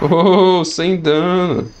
Oh, sem dano.